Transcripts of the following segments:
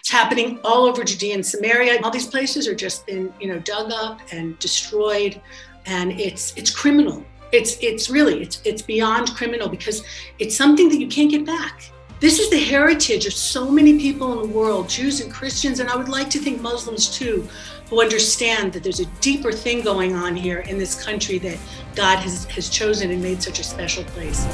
It's happening all over Judea and Samaria. All these places are just been, you know, dug up and destroyed, and it's it's criminal. It's it's really it's it's beyond criminal because it's something that you can't get back. This is the heritage of so many people in the world, Jews and Christians, and I would like to think Muslims too, who understand that there's a deeper thing going on here in this country that God has, has chosen and made such a special place.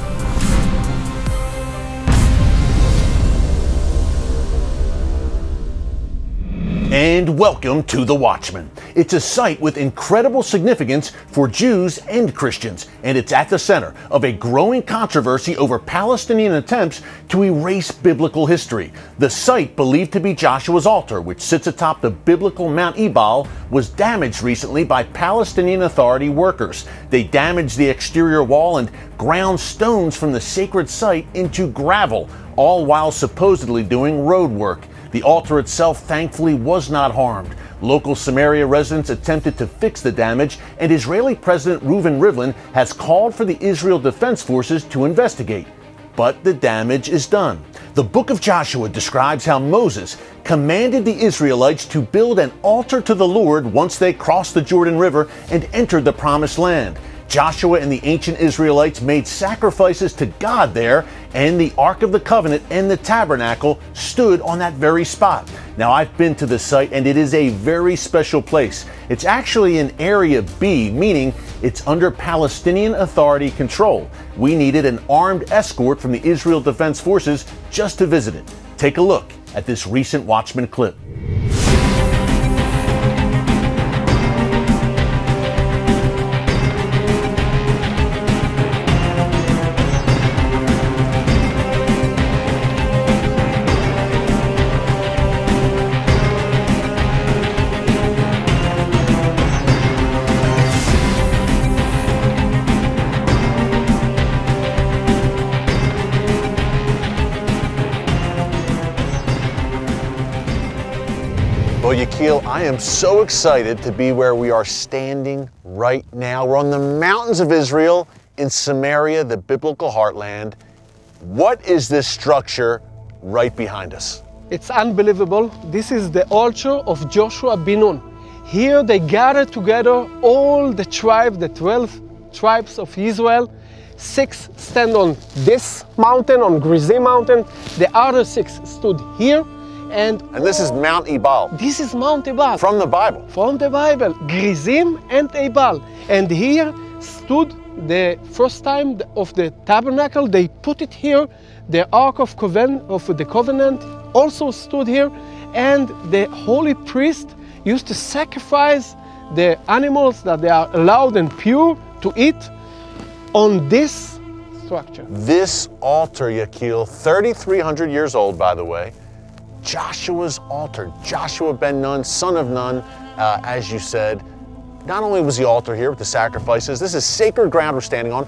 And welcome to The Watchman. It's a site with incredible significance for Jews and Christians, and it's at the center of a growing controversy over Palestinian attempts to erase biblical history. The site, believed to be Joshua's altar, which sits atop the biblical Mount Ebal, was damaged recently by Palestinian Authority workers. They damaged the exterior wall and ground stones from the sacred site into gravel, all while supposedly doing road work. The altar itself thankfully was not harmed. Local Samaria residents attempted to fix the damage, and Israeli President Reuven Rivlin has called for the Israel Defense Forces to investigate. But the damage is done. The book of Joshua describes how Moses commanded the Israelites to build an altar to the Lord once they crossed the Jordan River and entered the promised land. Joshua and the ancient Israelites made sacrifices to God there, and the Ark of the Covenant and the tabernacle stood on that very spot. Now, I've been to this site, and it is a very special place. It's actually in Area B, meaning it's under Palestinian Authority control. We needed an armed escort from the Israel Defense Forces just to visit it. Take a look at this recent Watchman clip. I am so excited to be where we are standing right now. We're on the mountains of Israel in Samaria, the biblical heartland. What is this structure right behind us? It's unbelievable. This is the altar of Joshua bin Nun. Here they gathered together all the tribes, the 12 tribes of Israel. Six stand on this mountain, on Gerizim mountain. The other six stood here. And, and this is Mount Ebal. This is Mount Ebal. From the Bible. From the Bible. Gerizim and Ebal. And here stood the first time of the tabernacle. They put it here. The Ark of, Coven of the Covenant also stood here. And the holy priest used to sacrifice the animals that they are allowed and pure to eat on this structure. This altar, Yakil, 3,300 years old, by the way, Joshua's altar. Joshua ben Nun, son of Nun, uh, as you said. Not only was the altar here with the sacrifices, this is sacred ground we're standing on,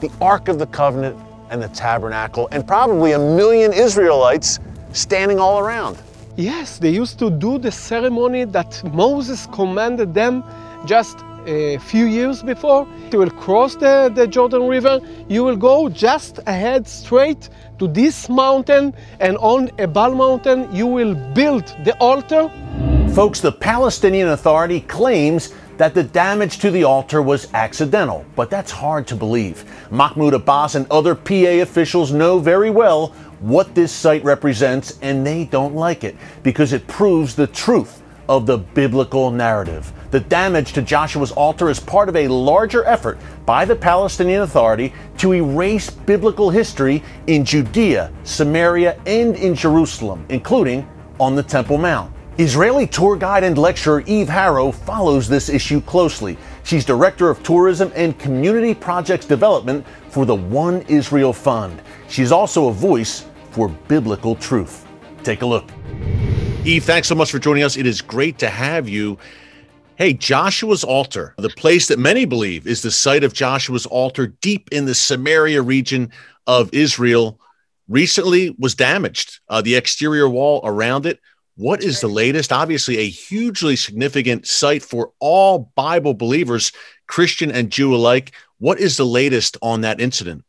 the Ark of the Covenant and the tabernacle, and probably a million Israelites standing all around. Yes, they used to do the ceremony that Moses commanded them just a few years before. You will cross the, the Jordan River, you will go just ahead straight to this mountain, and on Ebal mountain, you will build the altar. Folks, the Palestinian Authority claims that the damage to the altar was accidental, but that's hard to believe. Mahmoud Abbas and other PA officials know very well what this site represents, and they don't like it because it proves the truth of the biblical narrative. The damage to Joshua's altar is part of a larger effort by the Palestinian Authority to erase biblical history in Judea, Samaria, and in Jerusalem, including on the Temple Mount. Israeli tour guide and lecturer Eve Harow follows this issue closely. She's Director of Tourism and Community Projects Development for the One Israel Fund. She's also a voice for biblical truth. Take a look. Eve, thanks so much for joining us. It is great to have you. Hey, Joshua's altar, the place that many believe is the site of Joshua's altar deep in the Samaria region of Israel, recently was damaged. Uh, the exterior wall around it. What is the latest? Obviously, a hugely significant site for all Bible believers, Christian and Jew alike. What is the latest on that incident?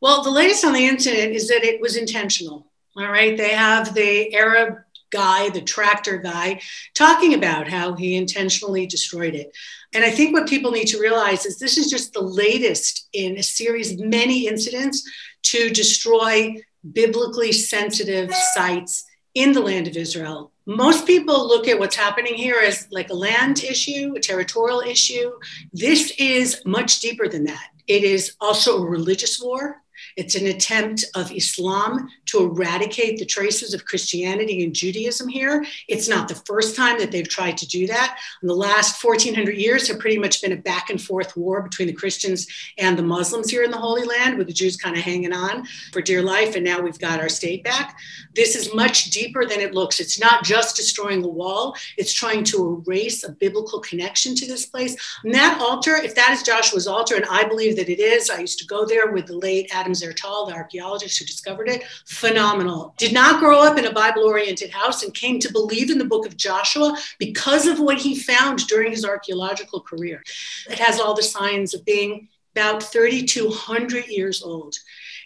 Well, the latest on the incident is that it was intentional. All right. They have the Arab guy, the tractor guy, talking about how he intentionally destroyed it. And I think what people need to realize is this is just the latest in a series of many incidents to destroy biblically sensitive sites in the land of Israel. Most people look at what's happening here as like a land issue, a territorial issue. This is much deeper than that. It is also a religious war. It's an attempt of Islam to eradicate the traces of Christianity and Judaism here. It's not the first time that they've tried to do that. In the last 1400 years have pretty much been a back and forth war between the Christians and the Muslims here in the Holy Land, with the Jews kind of hanging on for dear life. And now we've got our state back. This is much deeper than it looks. It's not just destroying the wall, it's trying to erase a biblical connection to this place. And that altar, if that is Joshua's altar, and I believe that it is, I used to go there with the late Adam Zertal, the archaeologist who discovered it, phenomenal. Did not grow up in a Bible oriented house and came to believe in the book of Joshua because of what he found during his archaeological career. It has all the signs of being about 3,200 years old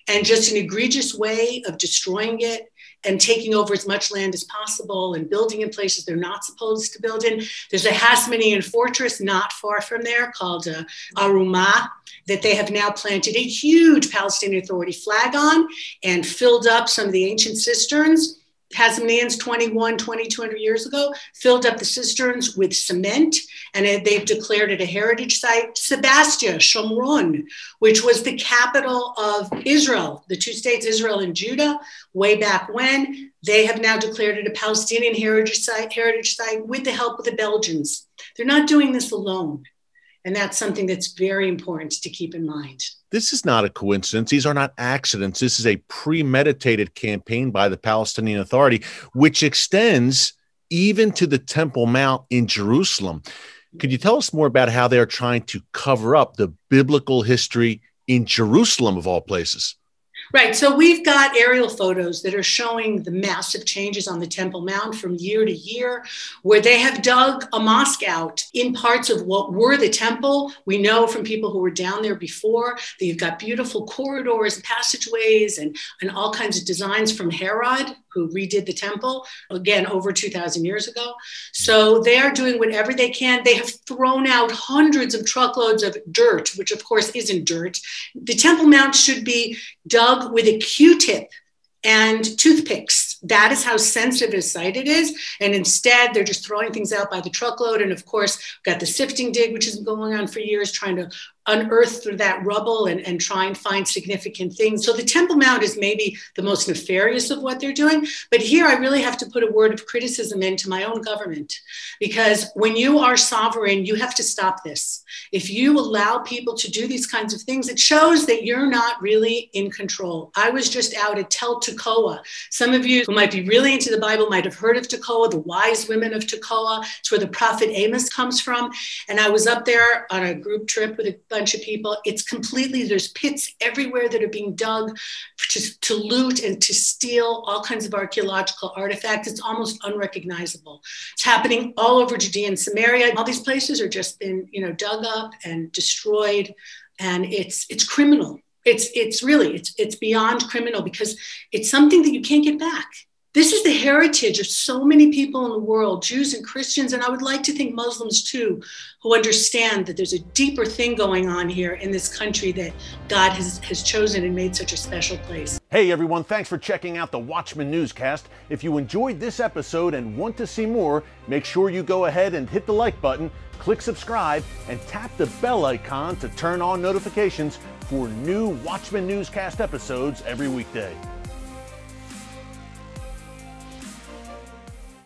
and just an egregious way of destroying it and taking over as much land as possible and building in places they're not supposed to build in. There's a Hasmonean fortress not far from there called uh, Arumah that they have now planted a huge Palestinian Authority flag on and filled up some of the ancient cisterns Hasmoneans 21, 2200 years ago filled up the cisterns with cement and they've declared it a heritage site. Sebastia, Shomron, which was the capital of Israel, the two states, Israel and Judah, way back when, they have now declared it a Palestinian heritage site, heritage site with the help of the Belgians. They're not doing this alone. And that's something that's very important to keep in mind. This is not a coincidence. These are not accidents. This is a premeditated campaign by the Palestinian Authority, which extends even to the Temple Mount in Jerusalem. Could you tell us more about how they're trying to cover up the biblical history in Jerusalem, of all places? Right. So we've got aerial photos that are showing the massive changes on the Temple Mount from year to year, where they have dug a mosque out in parts of what were the temple. We know from people who were down there before that you've got beautiful corridors passageways and, and all kinds of designs from Herod, who redid the temple again over 2,000 years ago. So they are doing whatever they can. They have thrown out hundreds of truckloads of dirt, which of course isn't dirt. The Temple Mount should be dug with a Q tip and toothpicks. That is how sensitive a site it is. And instead, they're just throwing things out by the truckload. And of course, got the sifting dig, which has been going on for years, trying to unearth through that rubble and, and try and find significant things. So the Temple Mount is maybe the most nefarious of what they're doing. But here I really have to put a word of criticism into my own government because when you are sovereign, you have to stop this. If you allow people to do these kinds of things, it shows that you're not really in control. I was just out at Tel Tekoa. Some of you might be really into the Bible might have heard of Tekoa, the wise women of Tekoa. It's where the prophet Amos comes from. And I was up there on a group trip with a bunch of people. It's completely, there's pits everywhere that are being dug to, to loot and to steal all kinds of archaeological artifacts. It's almost unrecognizable. It's happening all over Judea and Samaria. All these places are just been, you know, dug up and destroyed. And it's it's criminal. It's it's really it's it's beyond criminal because it's something that you can't get back. This is the heritage of so many people in the world, Jews and Christians, and I would like to think Muslims too, who understand that there's a deeper thing going on here in this country that God has, has chosen and made such a special place. Hey everyone, thanks for checking out the Watchman Newscast. If you enjoyed this episode and want to see more, make sure you go ahead and hit the like button, click subscribe, and tap the bell icon to turn on notifications for new Watchman Newscast episodes every weekday.